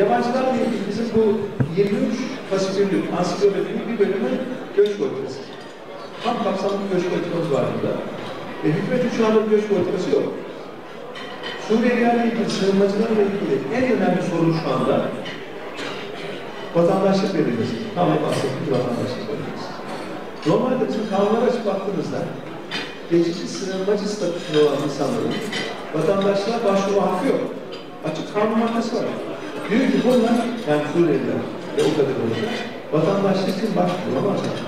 Yabancılarla ilgili bizim bu 23 fasiküllük ansiklopedinin bir bölümü göç politikası. Tam kapsamlı bir göç politikamız var burada. Ve hükümetin şu anda bir göç politikası yok. Suriyelilerle ilgili, sığınmacılarla ilgili en önemli sorun şu anda vatandaşlık verilmesi. Tam bahsettiğimiz vatandaşlık verilmesi. Normalde bizim kanunlara açıp baktığınızda geçici sığınmacı statüsünde olan insanların vatandaşlığa başvuru hakkı yok. Açık kanun maddesi var. Diyor ki bunlar, yani Suriyeliler ve o kadar olacak, vatandaşlık için başvuramazlar.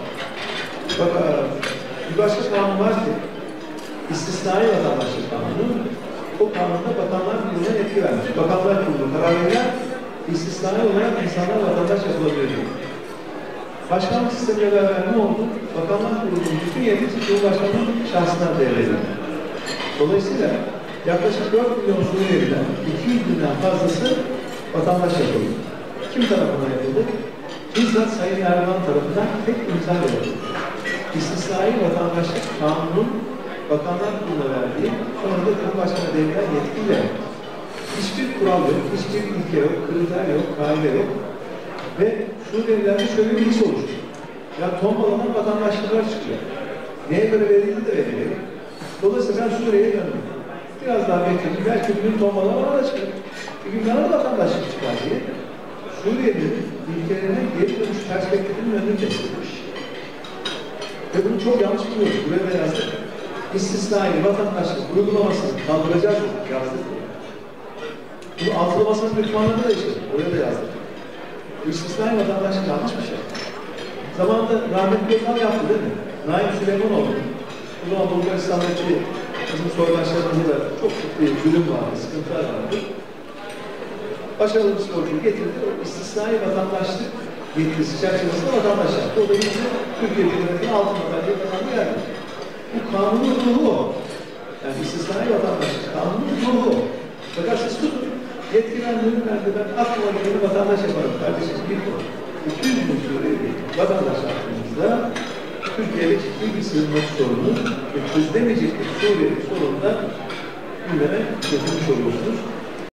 Bak, bir başka kanun var ki, istisnai vatandaşlık kanunu, o kanunda bakanlar kuruluna etki vermiş. Bakanlar kurulu kararıyla istisnai olarak insanlar vatandaş yapılabilir diyor. Başkanlık sistemine beraber ne oldu? Bakanlar kurulunun bütün yetkisi Cumhurbaşkanı'nın şahsına devredildi. Dolayısıyla yaklaşık 4 milyon Suriyeli'den 200 binden fazlası vatandaş yapıldı. Kim tarafından yapıldı? Bizzat Sayın Erdoğan tarafından tek imza verildi. İstisnai vatandaşlık kanunun bakanlar kuruluna verdiği, sonra da Cumhurbaşkanı devrilen yetkiyle hiçbir kural yok, hiçbir ilke yok, kriter yok, kaide yok. Ve Suriyelilerde şöyle bir his oluştu. Ya tombalanan vatandaşlıklar çıkıyor. Neye göre verildi de verildi. Dolayısıyla ben Suriye'ye döndüm. Biraz daha bekledim. Belki bir gün tombalama bana çıkar. Bir gün bana da vatandaşlık çıkar diye. Suriye'nin ülkelerine geri dönüş perspektifinin önünü kesilmiş. Ve bunu çok yanlış biliyoruz. Buraya da yazdık. İstisnai vatandaşlık uygulamasını kaldıracağız yazdık. Bunu altılı masanın dokümanlarında da işte. Oraya da yazdık. İstisnai vatandaşlık yanlış bir şey. Zamanında rahmetli Özal yaptı değil mi? Naim Süleymanoğlu. O zaman Bulgaristan'daki bizim soydaşlarımızda da çok ciddi zulüm vardı, sıkıntılar vardı. Başarılı bir sporcu getirdi. O istisnai vatandaşlık yetkisi çerçevesinde vatandaş yaptı. Türkiye Cumhuriyeti'nin altın madalyayı kazandı geldi. Bu kanunun ruhu. Yani istisnai vatandaşlık kanunun ruhu o. Fakat siz tutun. Yetki verdiğini verdi. Ben aklıma geleni vatandaş yaparım kardeşim. Bir konu. 200 bin Suriyeli vatandaş hakkımızda Türkiye'de ciddi bir sığınmacı sorunu ve çözülemeyecek bir Suriyeli sorununda gündeme getirmiş oluyorsunuz.